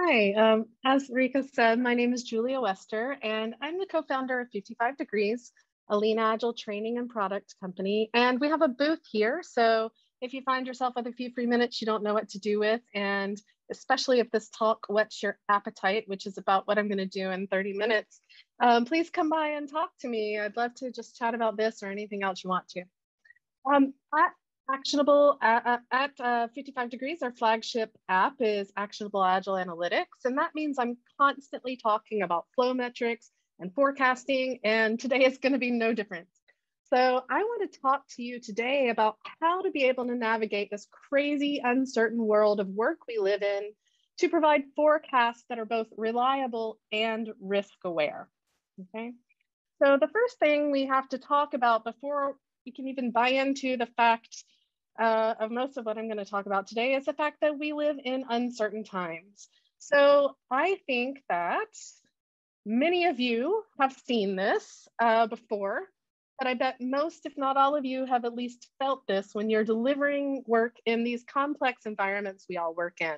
Hi, um, as Rika said, my name is Julia Wester, and I'm the co-founder of 55 Degrees, a lean agile training and product company. And we have a booth here. So if you find yourself with a few free minutes you don't know what to do with, and especially if this talk whets your appetite, which is about what I'm going to do in 30 minutes, um, please come by and talk to me. I'd love to just chat about this or anything else you want to. Um, at Actionable at, at uh, 55 Degrees, our flagship app is Actionable Agile Analytics. And that means I'm constantly talking about flow metrics and forecasting. And today is going to be no different. So I want to talk to you today about how to be able to navigate this crazy, uncertain world of work we live in to provide forecasts that are both reliable and risk aware. Okay. So the first thing we have to talk about before we can even buy into the fact uh, of most of what I'm going to talk about today is the fact that we live in uncertain times. So I think that many of you have seen this uh, before, but I bet most, if not all of you, have at least felt this when you're delivering work in these complex environments we all work in.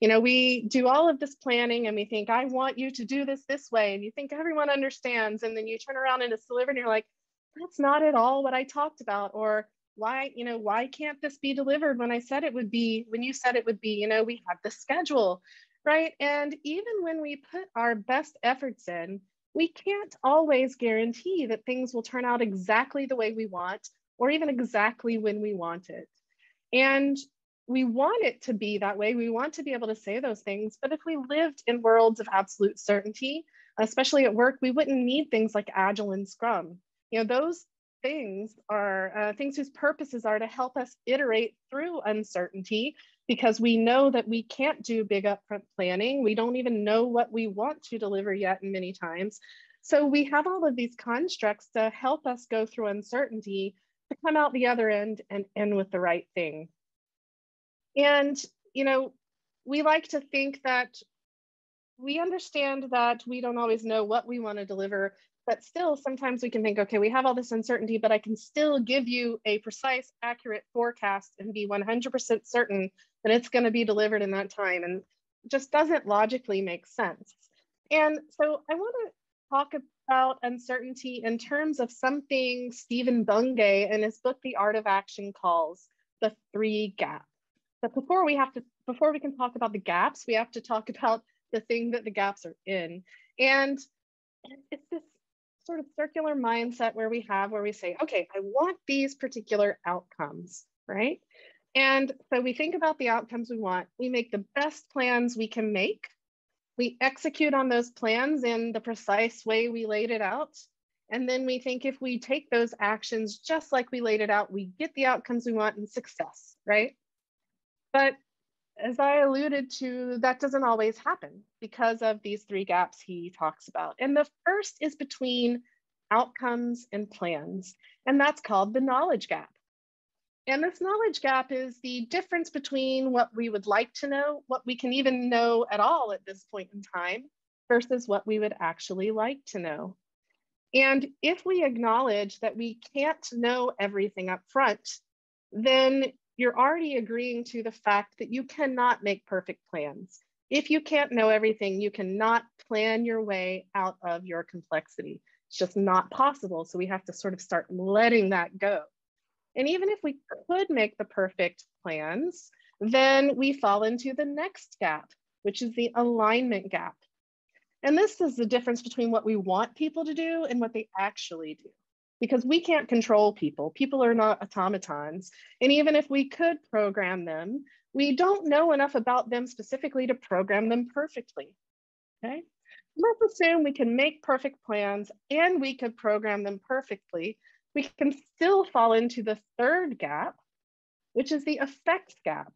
You know, we do all of this planning and we think, I want you to do this this way. And you think everyone understands. And then you turn around and it's delivered and you're like, that's not at all what I talked about. Or why you know why can't this be delivered when i said it would be when you said it would be you know we have the schedule right? And even when we put our best efforts in we can't always guarantee that things will turn out exactly the way we want or even exactly when we want it. And we want it to be that way. We want to be able to say those things. But if we lived in worlds of absolute certainty especially at work we wouldn't need things like agile and scrum. You know those things are uh, things whose purposes are to help us iterate through uncertainty because we know that we can't do big upfront planning. We don't even know what we want to deliver yet many times. So we have all of these constructs to help us go through uncertainty to come out the other end and end with the right thing. And, you know, we like to think that we understand that we don't always know what we want to deliver, but still sometimes we can think okay we have all this uncertainty but i can still give you a precise accurate forecast and be 100% certain that it's going to be delivered in that time and just doesn't logically make sense. And so i want to talk about uncertainty in terms of something stephen bungay in his book the art of action calls the three gaps but before we have to before we can talk about the gaps we have to talk about the thing that the gaps are in. And it's this sort of circular mindset where we have where we say, okay, I want these particular outcomes, right? And so we think about the outcomes we want. We make the best plans we can make. We execute on those plans in the precise way we laid it out. And then we think if we take those actions just like we laid it out, we get the outcomes we want and success, right? But as I alluded to, that doesn't always happen because of these three gaps he talks about. And the first is between outcomes and plans, and that's called the knowledge gap. And this knowledge gap is the difference between what we would like to know, what we can even know at all at this point in time, versus what we would actually like to know. And if we acknowledge that we can't know everything up front, then you're already agreeing to the fact that you cannot make perfect plans. If you can't know everything, you cannot plan your way out of your complexity. It's just not possible. So we have to sort of start letting that go. And even if we could make the perfect plans, then we fall into the next gap, which is the alignment gap. And this is the difference between what we want people to do and what they actually do because we can't control people. People are not automatons. And even if we could program them, we don't know enough about them specifically to program them perfectly. Okay. Let's assume we can make perfect plans and we could program them perfectly. We can still fall into the third gap, which is the effects gap.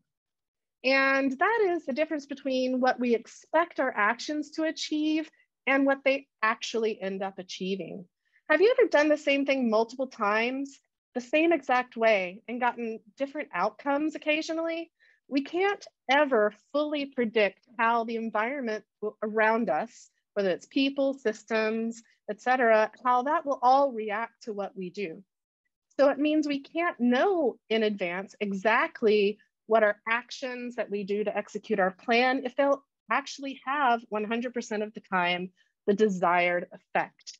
And that is the difference between what we expect our actions to achieve and what they actually end up achieving. Have you ever done the same thing multiple times, the same exact way, and gotten different outcomes occasionally? We can't ever fully predict how the environment around us, whether it's people, systems, etc., how that will all react to what we do. So it means we can't know in advance exactly what our actions that we do to execute our plan, if they'll actually have 100% of the time the desired effect.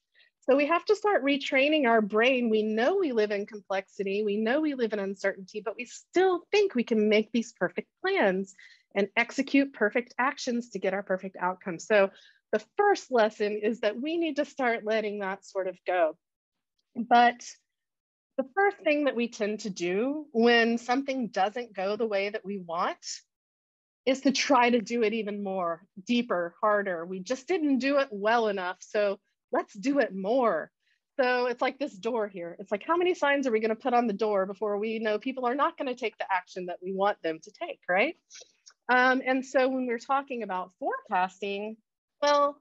So we have to start retraining our brain. We know we live in complexity, we know we live in uncertainty, but we still think we can make these perfect plans and execute perfect actions to get our perfect outcome. So the first lesson is that we need to start letting that sort of go. But the first thing that we tend to do when something doesn't go the way that we want is to try to do it even more, deeper, harder. We just didn't do it well enough. So let's do it more. So it's like this door here. It's like, how many signs are we going to put on the door before we know people are not going to take the action that we want them to take, right? Um, and so when we're talking about forecasting, well,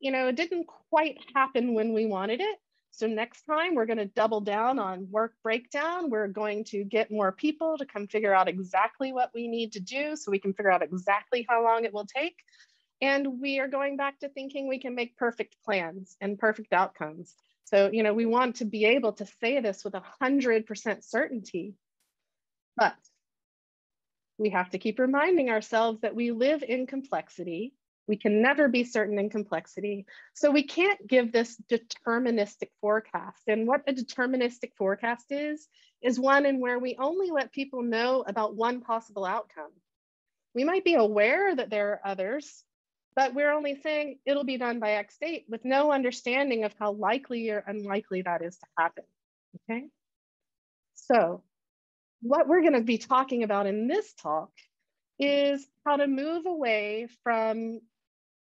you know, it didn't quite happen when we wanted it. So next time we're going to double down on work breakdown. We're going to get more people to come figure out exactly what we need to do so we can figure out exactly how long it will take. And we are going back to thinking we can make perfect plans and perfect outcomes. So, you know, we want to be able to say this with 100% certainty. But we have to keep reminding ourselves that we live in complexity. We can never be certain in complexity. So we can't give this deterministic forecast. And what a deterministic forecast is, is one in where we only let people know about one possible outcome. We might be aware that there are others, but we're only saying it'll be done by X date with no understanding of how likely or unlikely that is to happen, okay? So what we're gonna be talking about in this talk is how to move away from,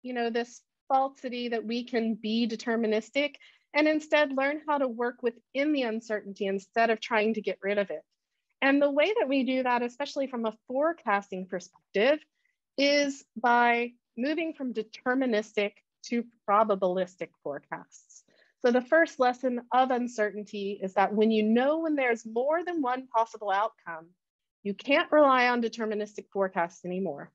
you know, this falsity that we can be deterministic and instead learn how to work within the uncertainty instead of trying to get rid of it. And the way that we do that, especially from a forecasting perspective, is by moving from deterministic to probabilistic forecasts. So the first lesson of uncertainty is that when you know when there's more than one possible outcome, you can't rely on deterministic forecasts anymore.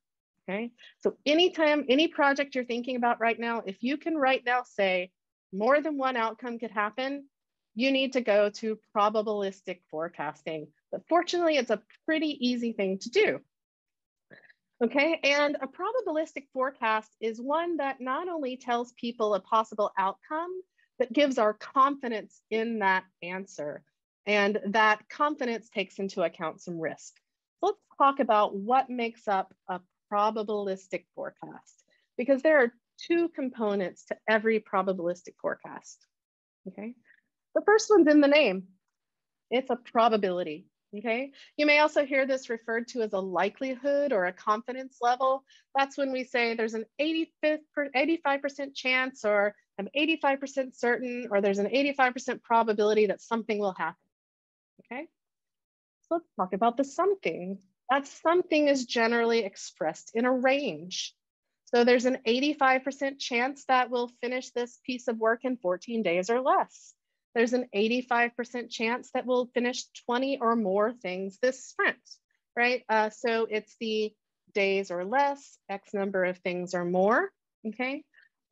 Okay. So anytime, any project you're thinking about right now, if you can right now say more than one outcome could happen, you need to go to probabilistic forecasting. But fortunately, it's a pretty easy thing to do. Okay, and a probabilistic forecast is one that not only tells people a possible outcome, but gives our confidence in that answer. And that confidence takes into account some risk. So let's talk about what makes up a probabilistic forecast, because there are two components to every probabilistic forecast. Okay, the first one's in the name. It's a probability. Okay, you may also hear this referred to as a likelihood or a confidence level. That's when we say there's an 85% chance or I'm 85% certain or there's an 85% probability that something will happen. Okay, so let's talk about the something. That something is generally expressed in a range. So there's an 85% chance that we'll finish this piece of work in 14 days or less there's an 85% chance that we'll finish 20 or more things this sprint, right? Uh, so it's the days or less, X number of things or more, okay?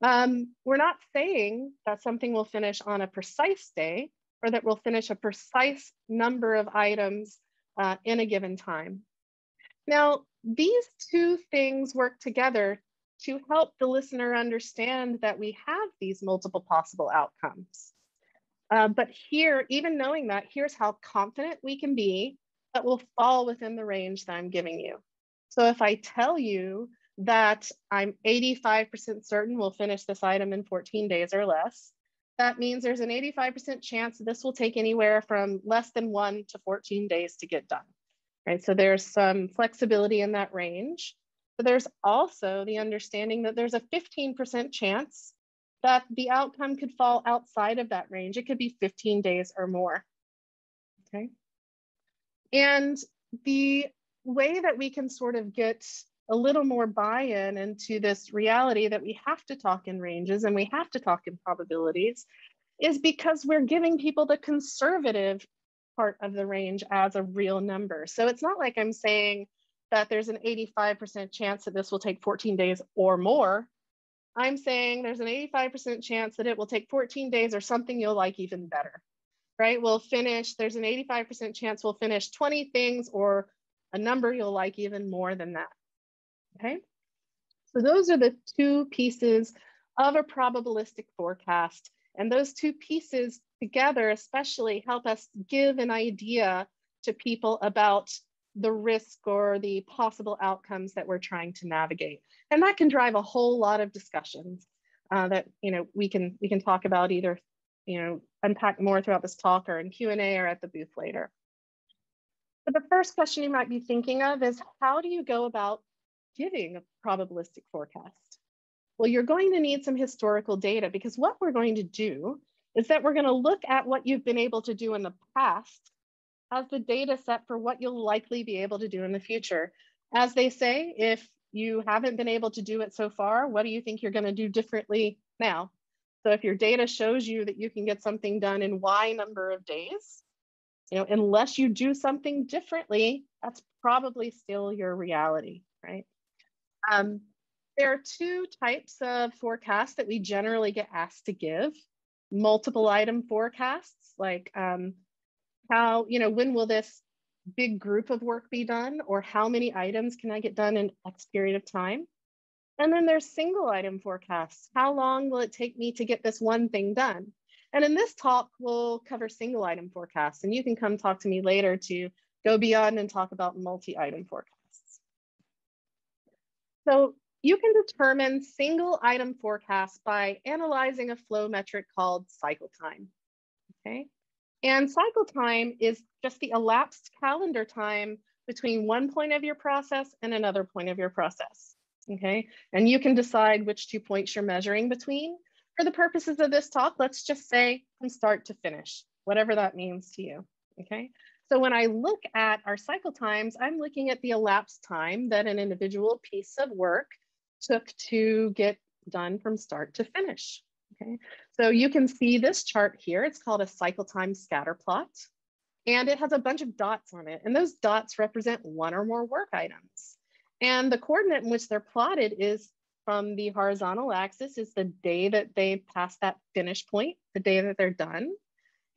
Um, we're not saying that something will finish on a precise day or that we'll finish a precise number of items uh, in a given time. Now, these two things work together to help the listener understand that we have these multiple possible outcomes. Uh, but here, even knowing that, here's how confident we can be that will fall within the range that I'm giving you. So if I tell you that I'm 85% certain we'll finish this item in 14 days or less, that means there's an 85% chance this will take anywhere from less than one to 14 days to get done. Right, so there's some flexibility in that range. But there's also the understanding that there's a 15% chance that the outcome could fall outside of that range. It could be 15 days or more. Okay. And the way that we can sort of get a little more buy-in into this reality that we have to talk in ranges and we have to talk in probabilities is because we're giving people the conservative part of the range as a real number. So it's not like I'm saying that there's an 85% chance that this will take 14 days or more. I'm saying there's an 85% chance that it will take 14 days or something you'll like even better, right? We'll finish, there's an 85% chance we'll finish 20 things or a number you'll like even more than that, okay? So those are the two pieces of a probabilistic forecast. And those two pieces together especially help us give an idea to people about the risk or the possible outcomes that we're trying to navigate. And that can drive a whole lot of discussions uh, that you know we can we can talk about either you know unpack more throughout this talk or in Q&A or at the booth later. But the first question you might be thinking of is how do you go about giving a probabilistic forecast? Well, you're going to need some historical data because what we're going to do is that we're going to look at what you've been able to do in the past as the data set for what you'll likely be able to do in the future. As they say, if you haven't been able to do it so far, what do you think you're going to do differently now? So if your data shows you that you can get something done in Y number of days, you know, unless you do something differently, that's probably still your reality, right? Um, there are two types of forecasts that we generally get asked to give. Multiple item forecasts, like um, how, you know, when will this big group of work be done or how many items can I get done in X period of time? And then there's single item forecasts. How long will it take me to get this one thing done? And in this talk, we'll cover single item forecasts and you can come talk to me later to go beyond and talk about multi-item forecasts. So you can determine single item forecasts by analyzing a flow metric called cycle time, okay? And cycle time is just the elapsed calendar time between one point of your process and another point of your process, okay? And you can decide which two points you're measuring between. For the purposes of this talk, let's just say from start to finish, whatever that means to you, okay? So when I look at our cycle times, I'm looking at the elapsed time that an individual piece of work took to get done from start to finish. Okay, so you can see this chart here. It's called a cycle time scatter plot. And it has a bunch of dots on it. And those dots represent one or more work items. And the coordinate in which they're plotted is from the horizontal axis is the day that they pass that finish point, the day that they're done.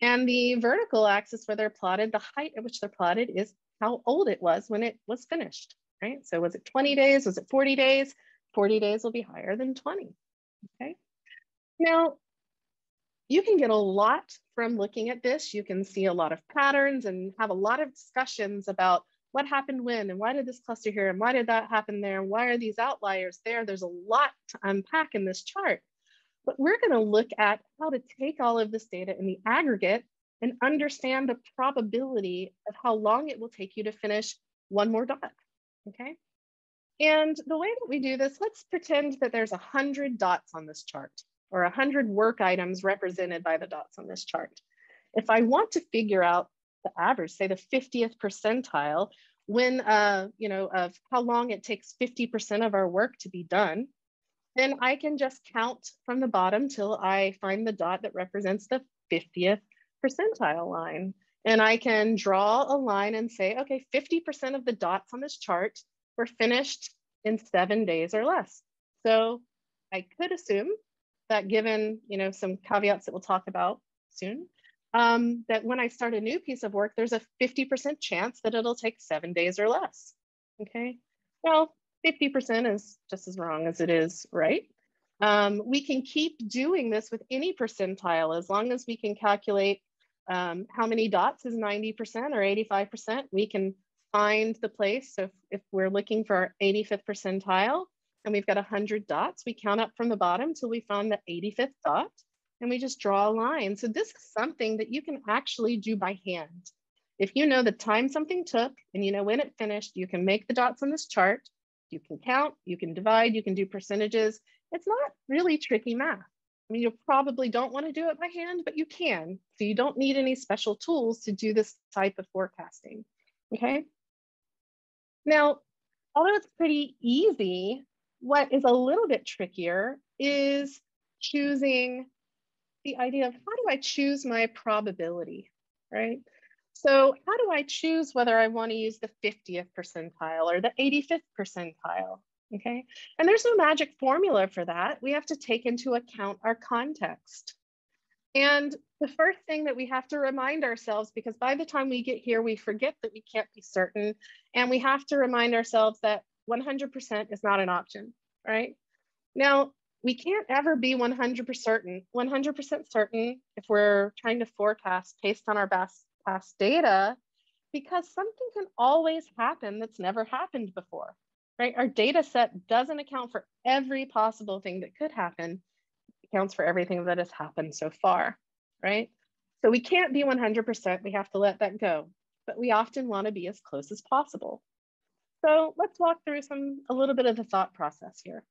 And the vertical axis where they're plotted, the height at which they're plotted is how old it was when it was finished, right? So was it 20 days? Was it 40 days? 40 days will be higher than 20, okay? Now, you can get a lot from looking at this. You can see a lot of patterns and have a lot of discussions about what happened when and why did this cluster here and why did that happen there and why are these outliers there? There's a lot to unpack in this chart. But we're gonna look at how to take all of this data in the aggregate and understand the probability of how long it will take you to finish one more dot, okay? And the way that we do this, let's pretend that there's 100 dots on this chart or 100 work items represented by the dots on this chart. If I want to figure out the average, say the 50th percentile, when, uh, you know, of how long it takes 50% of our work to be done, then I can just count from the bottom till I find the dot that represents the 50th percentile line. And I can draw a line and say, okay, 50% of the dots on this chart were finished in seven days or less. So I could assume that given you know some caveats that we'll talk about soon, um, that when I start a new piece of work, there's a 50% chance that it'll take seven days or less. Okay, well, 50% is just as wrong as it is right. Um, we can keep doing this with any percentile as long as we can calculate um, how many dots is 90% or 85%. We can find the place. So if, if we're looking for our 85th percentile and we've got 100 dots, we count up from the bottom till we find the 85th dot and we just draw a line. So this is something that you can actually do by hand. If you know the time something took and you know when it finished, you can make the dots on this chart. You can count, you can divide, you can do percentages. It's not really tricky math. I mean, you probably don't want to do it by hand, but you can. So you don't need any special tools to do this type of forecasting, okay? Now, although it's pretty easy, what is a little bit trickier is choosing the idea of how do I choose my probability, right? So how do I choose whether I want to use the 50th percentile or the 85th percentile? Okay, and there's no magic formula for that. We have to take into account our context. And the first thing that we have to remind ourselves, because by the time we get here, we forget that we can't be certain. And we have to remind ourselves that 100% is not an option, right? Now, we can't ever be 100% certain, 100% certain if we're trying to forecast based on our past, past data, because something can always happen that's never happened before, right? Our data set doesn't account for every possible thing that could happen, it accounts for everything that has happened so far, right? So we can't be 100%, we have to let that go, but we often wanna be as close as possible. So let's walk through some, a little bit of the thought process here,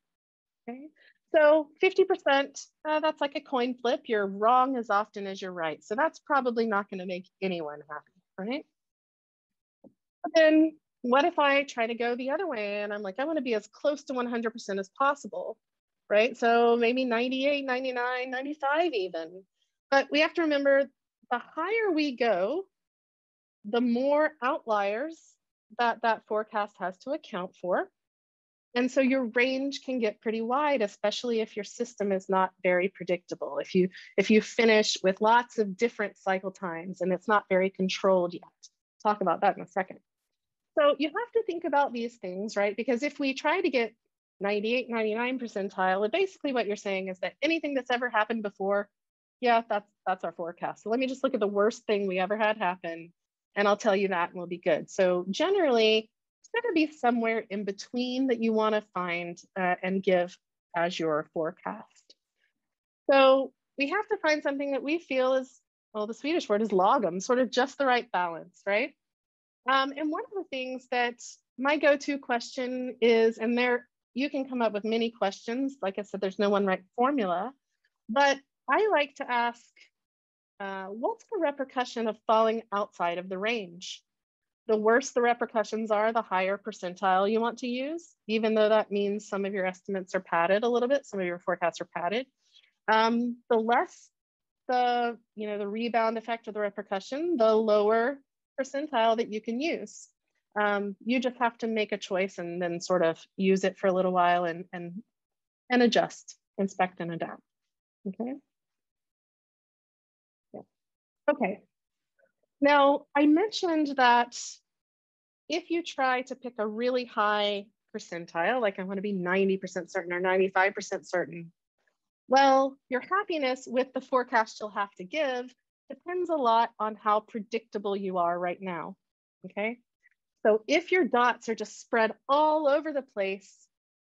okay? So 50%, uh, that's like a coin flip. You're wrong as often as you're right. So that's probably not gonna make anyone happy, right? But then what if I try to go the other way and I'm like, I wanna be as close to 100% as possible, right? So maybe 98, 99, 95 even. But we have to remember the higher we go, the more outliers that that forecast has to account for. And so your range can get pretty wide, especially if your system is not very predictable. If you if you finish with lots of different cycle times and it's not very controlled yet. Talk about that in a second. So you have to think about these things, right? Because if we try to get 98, 99 percentile, basically what you're saying is that anything that's ever happened before, yeah, that's that's our forecast. So let me just look at the worst thing we ever had happen and I'll tell you that and we'll be good. So generally, it's going to be somewhere in between that you want to find uh, and give as your forecast. So we have to find something that we feel is, well, the Swedish word is lagom, sort of just the right balance, right? Um, and one of the things that my go-to question is, and there you can come up with many questions. Like I said, there's no one right formula, but I like to ask, uh, what's the repercussion of falling outside of the range? the worse the repercussions are, the higher percentile you want to use, even though that means some of your estimates are padded a little bit, some of your forecasts are padded. Um, the less the, you know, the rebound effect of the repercussion, the lower percentile that you can use. Um, you just have to make a choice and then sort of use it for a little while and, and, and adjust, inspect and adapt, okay? Okay, now, I mentioned that if you try to pick a really high percentile, like I want to be 90% certain or 95% certain, well, your happiness with the forecast you'll have to give depends a lot on how predictable you are right now. Okay. So if your dots are just spread all over the place,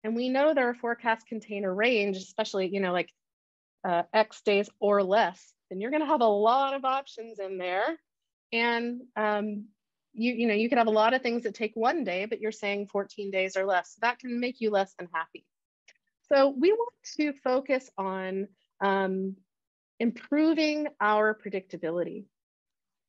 and we know their forecasts contain a range, especially, you know, like uh, X days or less, then you're going to have a lot of options in there and um, you, you know, you could have a lot of things that take one day, but you're saying 14 days or less. That can make you less than happy. So we want to focus on um, improving our predictability.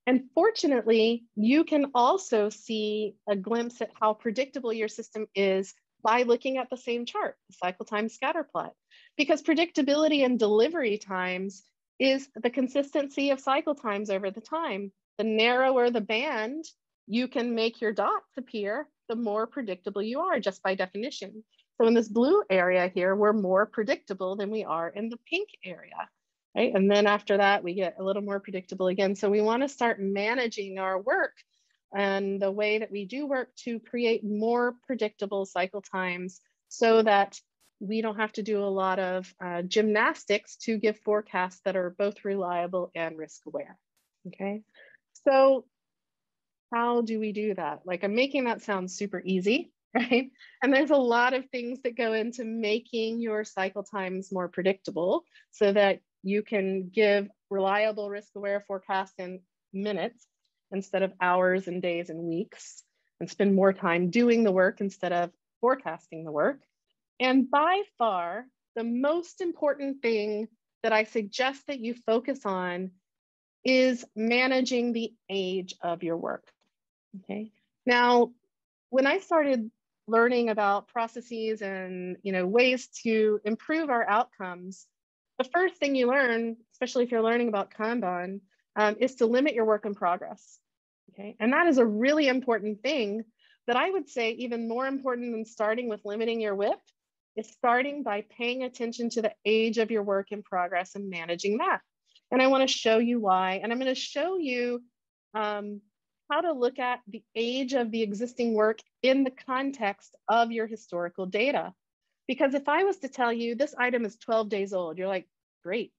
And fortunately, you can also see a glimpse at how predictable your system is by looking at the same chart, the cycle time scatter plot. Because predictability and delivery times is the consistency of cycle times over the time the narrower the band you can make your dots appear, the more predictable you are just by definition. So in this blue area here, we're more predictable than we are in the pink area, right? And then after that, we get a little more predictable again. So we wanna start managing our work and the way that we do work to create more predictable cycle times so that we don't have to do a lot of uh, gymnastics to give forecasts that are both reliable and risk aware, okay? So how do we do that? Like I'm making that sound super easy, right? And there's a lot of things that go into making your cycle times more predictable so that you can give reliable risk aware forecasts in minutes instead of hours and days and weeks and spend more time doing the work instead of forecasting the work. And by far, the most important thing that I suggest that you focus on is managing the age of your work. Okay. Now, when I started learning about processes and you know ways to improve our outcomes, the first thing you learn, especially if you're learning about Kanban, um, is to limit your work in progress. Okay, and that is a really important thing that I would say even more important than starting with limiting your WIP is starting by paying attention to the age of your work in progress and managing that. And I want to show you why. And I'm going to show you um, how to look at the age of the existing work in the context of your historical data. Because if I was to tell you this item is 12 days old, you're like, great,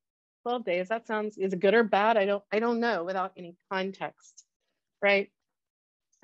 12 days, that sounds, is it good or bad? I don't, I don't know without any context, right?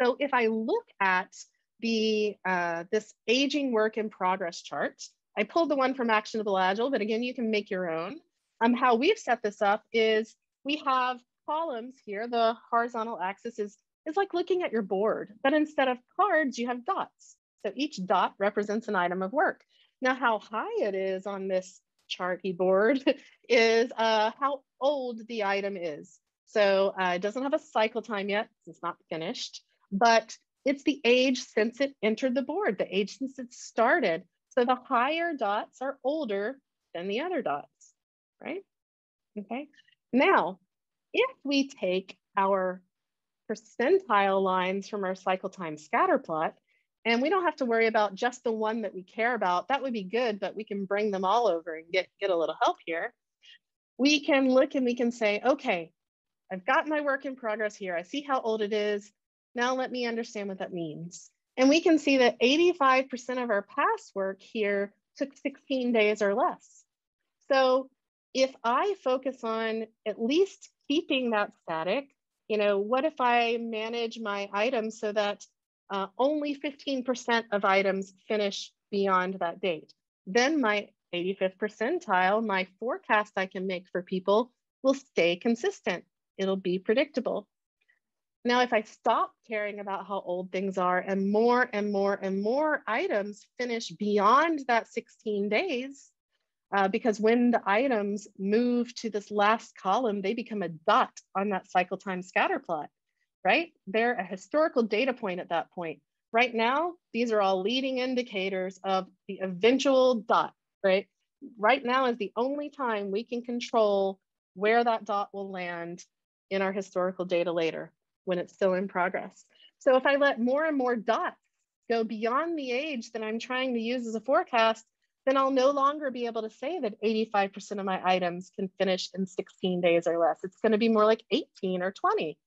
So if I look at the uh, this aging work in progress chart, I pulled the one from Actionable Agile, but again, you can make your own. Um, how we've set this up is we have columns here. The horizontal axis is, is like looking at your board, but instead of cards, you have dots. So each dot represents an item of work. Now, how high it is on this charty board is uh, how old the item is. So uh, it doesn't have a cycle time yet, it's not finished, but it's the age since it entered the board, the age since it started. So the higher dots are older than the other dots, right? Okay. Now, if we take our percentile lines from our cycle time scatter plot, and we don't have to worry about just the one that we care about, that would be good, but we can bring them all over and get, get a little help here. We can look and we can say, okay, I've got my work in progress here. I see how old it is. Now let me understand what that means. And we can see that 85% of our past work here took 16 days or less. So if I focus on at least keeping that static, you know, what if I manage my items so that uh, only 15% of items finish beyond that date? Then my 85th percentile, my forecast I can make for people will stay consistent. It'll be predictable. Now, if I stop caring about how old things are and more and more and more items finish beyond that 16 days, uh, because when the items move to this last column, they become a dot on that cycle time scatter plot, right? They're a historical data point at that point. Right now, these are all leading indicators of the eventual dot, right? Right now is the only time we can control where that dot will land in our historical data later when it's still in progress. So if I let more and more dots go beyond the age that I'm trying to use as a forecast, then I'll no longer be able to say that 85% of my items can finish in 16 days or less. It's going to be more like 18 or 20.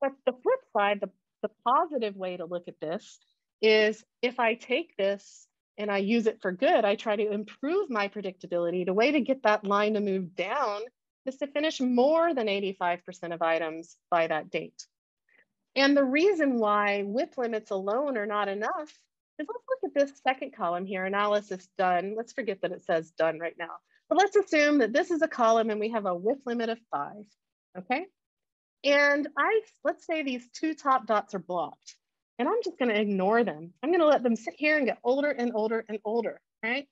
But the flip side, the, the positive way to look at this is if I take this and I use it for good, I try to improve my predictability. The way to get that line to move down is to finish more than 85% of items by that date. And the reason why WIP limits alone are not enough is let's look at this second column here, analysis done. Let's forget that it says done right now. But let's assume that this is a column and we have a WIP limit of five, okay? And I, let's say these two top dots are blocked and I'm just gonna ignore them. I'm gonna let them sit here and get older and older and older, right?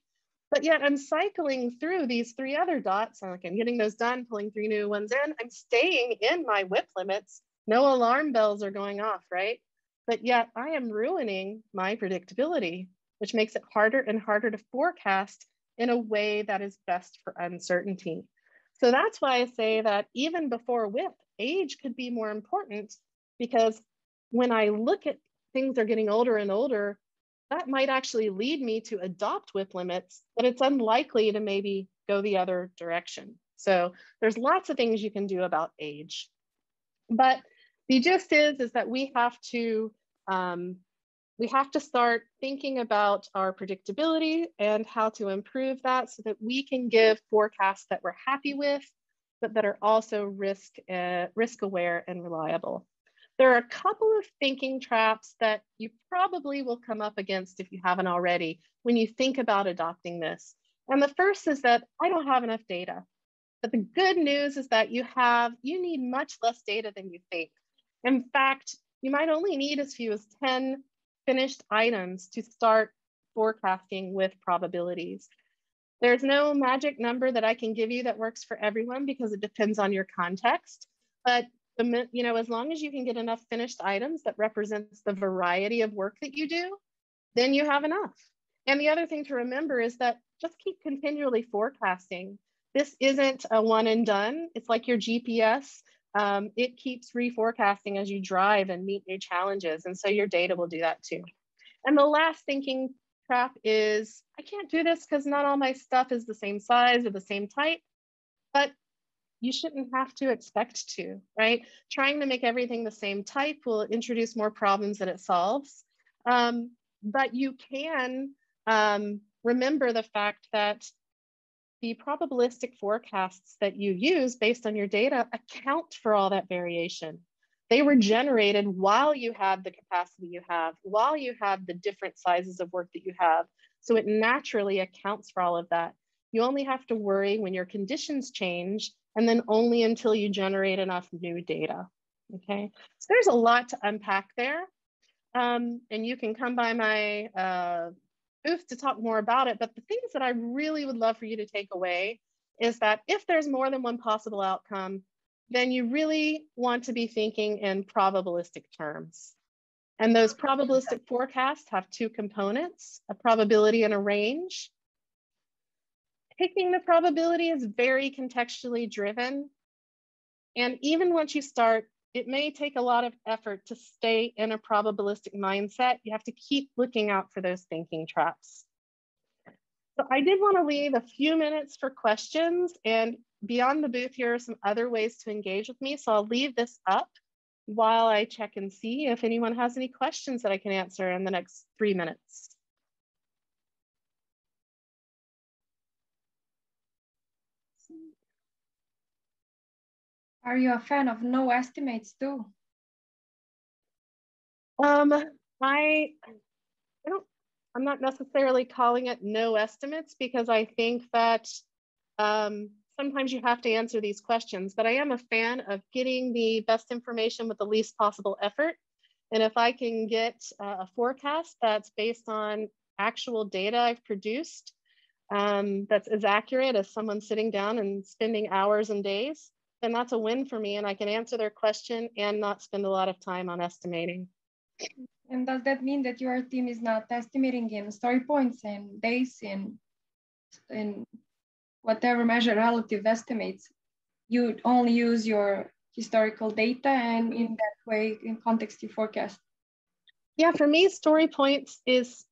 But yet I'm cycling through these three other dots. I'm Like I'm getting those done, pulling three new ones in. I'm staying in my WIP limits no alarm bells are going off, right? But yet I am ruining my predictability, which makes it harder and harder to forecast in a way that is best for uncertainty. So that's why I say that even before WIP, age could be more important because when I look at things are getting older and older, that might actually lead me to adopt WIP limits, but it's unlikely to maybe go the other direction. So there's lots of things you can do about age. But the gist is, is that we have to um, we have to start thinking about our predictability and how to improve that so that we can give forecasts that we're happy with, but that are also risk, uh, risk aware and reliable. There are a couple of thinking traps that you probably will come up against if you haven't already when you think about adopting this. And the first is that I don't have enough data. But the good news is that you have, you need much less data than you think. In fact, you might only need as few as 10 finished items to start forecasting with probabilities. There's no magic number that I can give you that works for everyone because it depends on your context. But the, you know, as long as you can get enough finished items that represents the variety of work that you do, then you have enough. And the other thing to remember is that just keep continually forecasting. This isn't a one and done. It's like your GPS um, it keeps reforecasting as you drive and meet new challenges. And so your data will do that too. And the last thinking trap is I can't do this because not all my stuff is the same size or the same type, but you shouldn't have to expect to, right? Trying to make everything the same type will introduce more problems than it solves. Um, but you can um, remember the fact that the probabilistic forecasts that you use based on your data account for all that variation. They were generated while you had the capacity you have, while you have the different sizes of work that you have. So it naturally accounts for all of that. You only have to worry when your conditions change and then only until you generate enough new data. Okay, so there's a lot to unpack there. Um, and you can come by my uh, booth to talk more about it. But the things that I really would love for you to take away is that if there's more than one possible outcome, then you really want to be thinking in probabilistic terms. And those probabilistic forecasts have two components, a probability and a range. Picking the probability is very contextually driven. And even once you start it may take a lot of effort to stay in a probabilistic mindset. You have to keep looking out for those thinking traps. So I did want to leave a few minutes for questions and beyond the booth, here are some other ways to engage with me. So I'll leave this up while I check and see if anyone has any questions that I can answer in the next three minutes. Are you a fan of no estimates too? Um, I, I don't, I'm not necessarily calling it no estimates because I think that um, sometimes you have to answer these questions, but I am a fan of getting the best information with the least possible effort. And if I can get a forecast that's based on actual data I've produced, um, that's as accurate as someone sitting down and spending hours and days, then that's a win for me and I can answer their question and not spend a lot of time on estimating. And does that mean that your team is not estimating in story points and days and in whatever measure relative estimates? You only use your historical data and in that way, in context, you forecast? Yeah, for me, story points is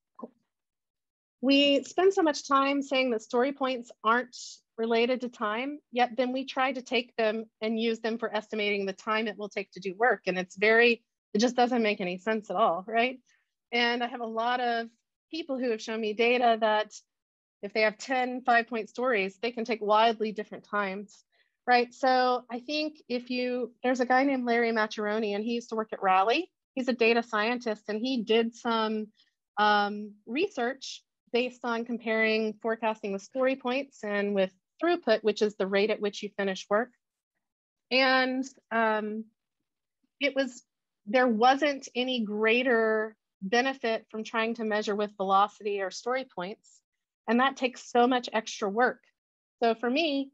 we spend so much time saying that story points aren't related to time, yet then we try to take them and use them for estimating the time it will take to do work. And it's very, it just doesn't make any sense at all, right? And I have a lot of people who have shown me data that if they have 10 five point stories, they can take wildly different times, right? So I think if you, there's a guy named Larry Maccherone and he used to work at Rally. He's a data scientist and he did some um, research based on comparing forecasting with story points and with throughput, which is the rate at which you finish work. And um, it was, there wasn't any greater benefit from trying to measure with velocity or story points. And that takes so much extra work. So for me,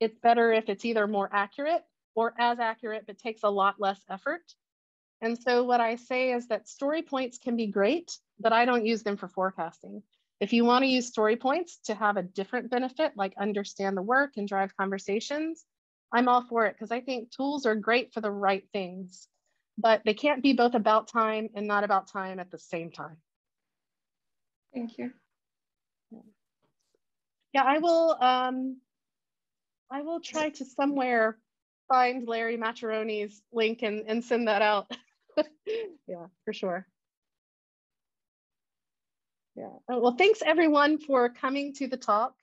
it's better if it's either more accurate or as accurate, but takes a lot less effort. And so what I say is that story points can be great, but I don't use them for forecasting. If you want to use story points to have a different benefit, like understand the work and drive conversations, I'm all for it because I think tools are great for the right things, but they can't be both about time and not about time at the same time. Thank you. Yeah, I will. Um, I will try to somewhere find Larry Maccherone's link and, and send that out. yeah, for sure. Yeah. Well, thanks everyone for coming to the talk.